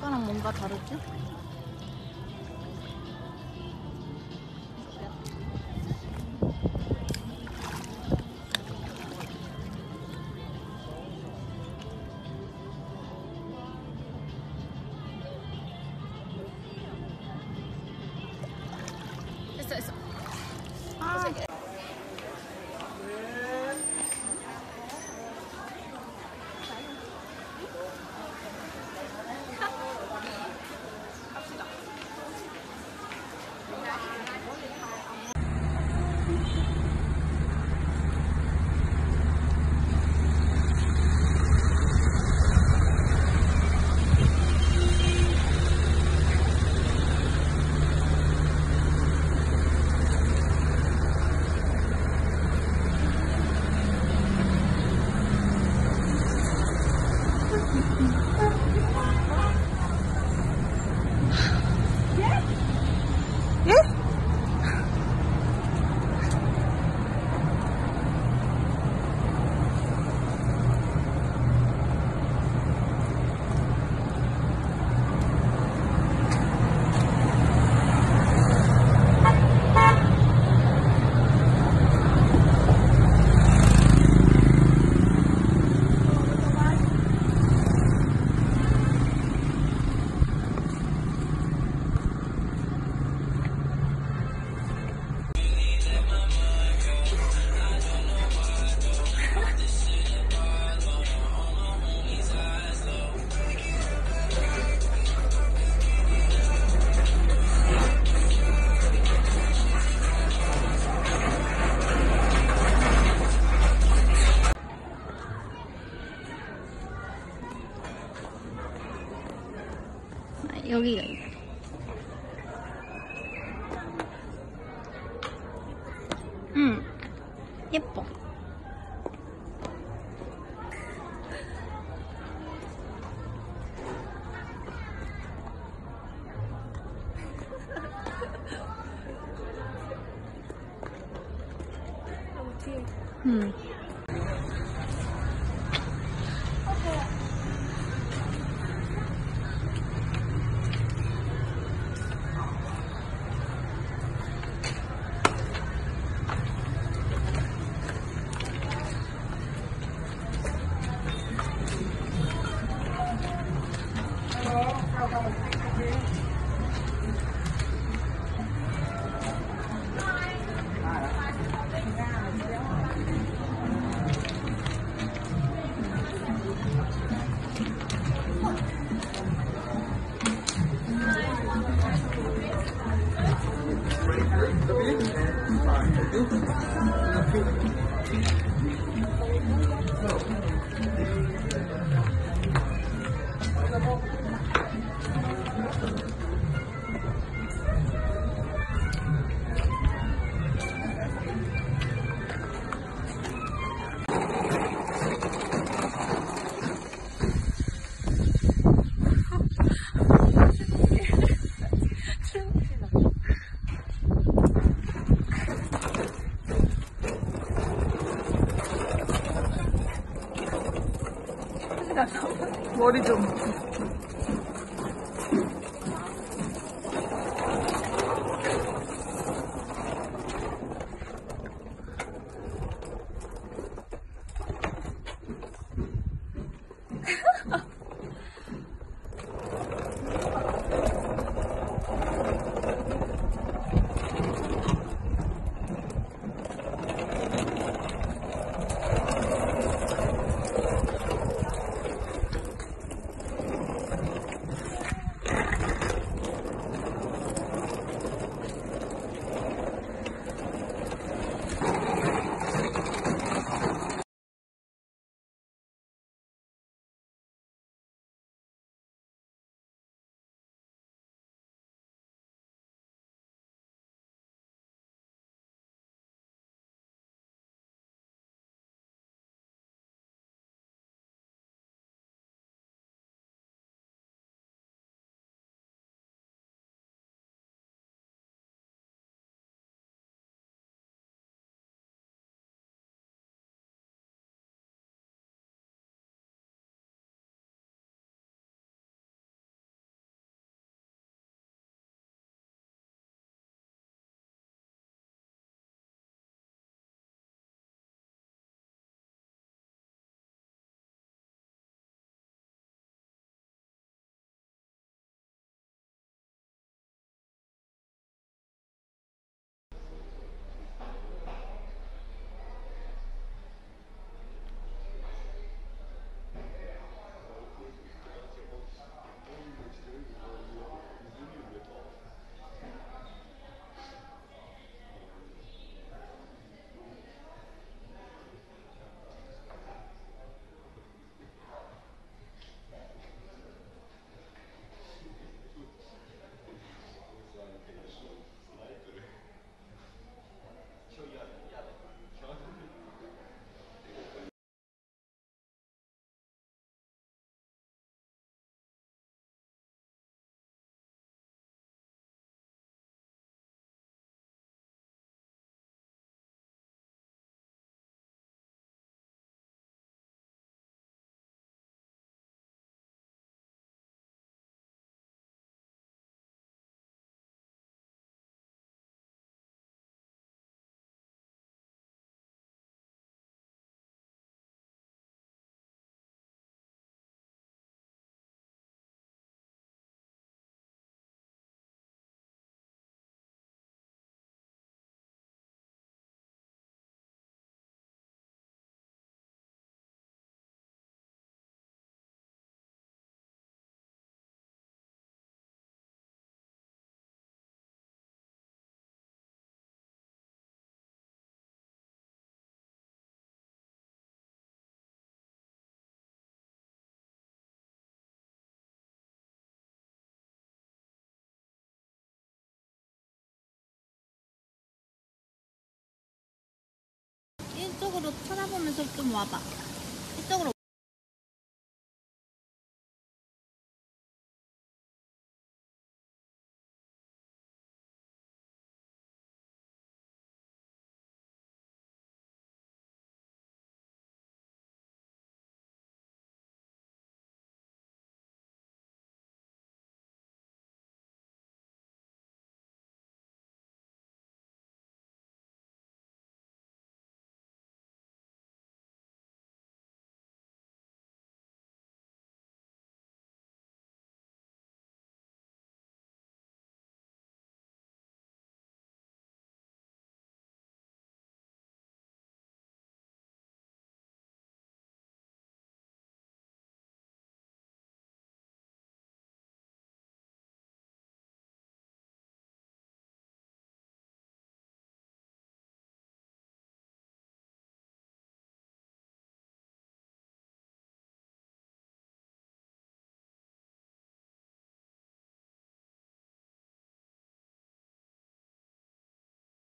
아까랑 뭔가 다르지? 여기가 있다. 응, 예뻐. 응. Thank you. 머리 좀. 이쪽으로 쳐다보면서 좀 와봐.